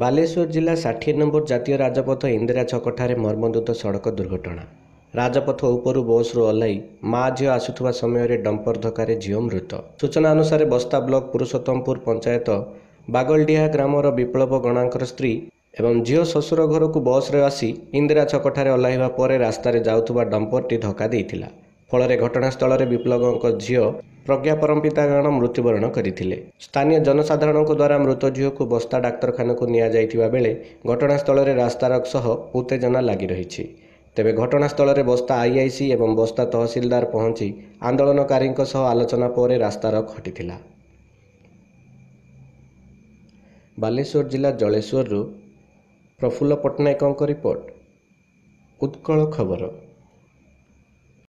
ବାଲେଶ୍ୱର ଜିଲ୍ଲା ଷାଠିଏ ନମ୍ବର ଜାତୀୟ ରାଜପଥ ଇନ୍ଦିରା ଛକଠାରେ ମର୍ମନ୍ତୁଦ ସଡ଼କ ଦୁର୍ଘଟଣା। ରାଜପଥ ଉପରୁ ବସ୍ରୁ ଓହ୍ଲାଇ ମା ଝିଅ ଆସୁଥିବା ସମୟରେ ଡମ୍ପର ଧକ୍କାରେ ଝିଅ ମୃତ। ସୂଚନା ଅନୁସାରେ ବସ୍ତା ବ୍ଲକ ପୁରୁଷୋତ୍ତମପୁର ପଞ୍ଚାୟତ ବାଗଲଡିହା ଗ୍ରାମର ବିପ୍ଳବ ଗଣାଙ୍କର ସ୍ତ୍ରୀ ଏବଂ ଝିଅ ଶ୍ୱଶୁର ଘରକୁ ବସ୍ରେ ଆସି ଇନ୍ଦିରା ଛକଠାରେ ଓହ୍ଲାଇବା ପରେ ରାସ୍ତାରେ ଯାଉଥିବା ଡମ୍ପରଟି ଧକ୍କା ଦେଇଥିଲା। ଫଳରେ ଘଟଣାସ୍ଥଳରେ ବିପ୍ଳବଙ୍କ ଝିଅ ପ୍ରଜ୍ଞା ପରମିତାଗଣ ମୃତ୍ୟୁବରଣ କରିଥିଲେ। ସ୍ଥାନୀୟ ଜନସାଧାରଣଙ୍କ ଦ୍ୱାରା ମୃତ ଝିଅକୁ ବସ୍ତା ଡାକ୍ତରଖାନାକୁ ନିଆଯାଇଥିବା ବେଳେ ଘଟଣାସ୍ଥଳରେ ରାସ୍ତାରୋକ ସହ ଉତ୍ତେଜନା ଲାଗି ରହିଛି। ତେବେ ଘଟଣାସ୍ଥଳରେ ବସ୍ତା ଆଇଆଇସି ଏବଂ ବସ୍ତା ତହସିଲଦାର ପହଞ୍ଚି ଆନ୍ଦୋଳନକାରୀଙ୍କ ସହ ଆଲୋଚନା ପରେ ରାସ୍ତାରୋକ ହଟିଥିଲା ବାଲେଶ୍ୱର ଜିଲ୍ଲା ଜଳେଶ୍ୱରରୁ ପ୍ରଫୁଲ୍ଲ ପଟ୍ଟନାୟକଙ୍କ ରିପୋର୍ଟ। ଉତ୍କଳ ଖବର।